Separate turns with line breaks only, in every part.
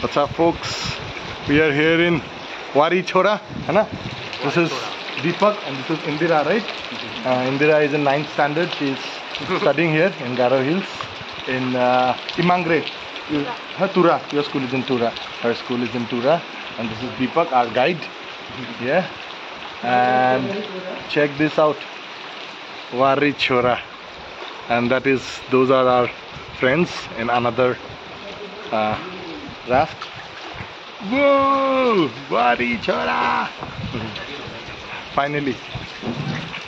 What's up, folks? We are here in Wari Chora, है ना? This is Deepak and this is Indira, right? Uh, Indira is in ninth standard. She's studying here in Garo Hills in uh, Imangre. You, her Tura. Your school is in Tura. Her school is in Tura. And this is Deepak, our guide. Yeah. And check this out. Wari Chora. And that is, those are our friends in another uh, raft. Whoa! Wari Chora! Finally,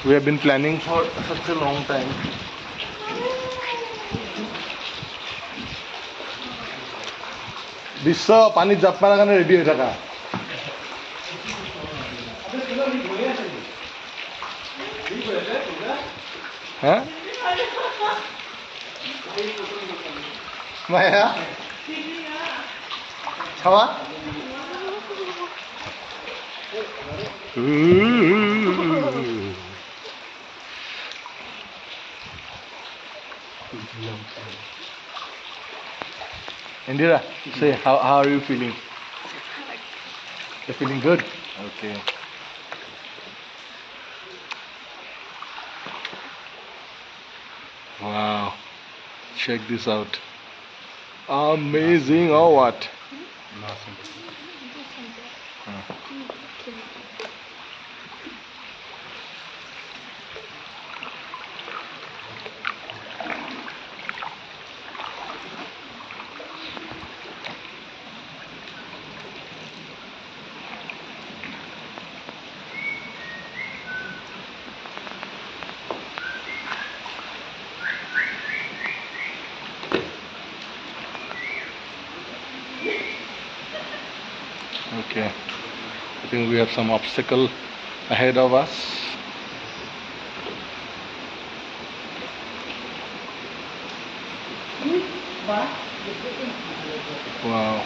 we have been planning for such a long time. বিশ্ব পানীত জাপ মাৰাৰ কাৰণে ready হৈ থাকা হা মায়া খাওয়া Indira, say how, how are you feeling? You're feeling good? Okay. Wow. Check this out. Amazing or what? 嗯。Okay. I think we have some obstacle ahead of us. Wow.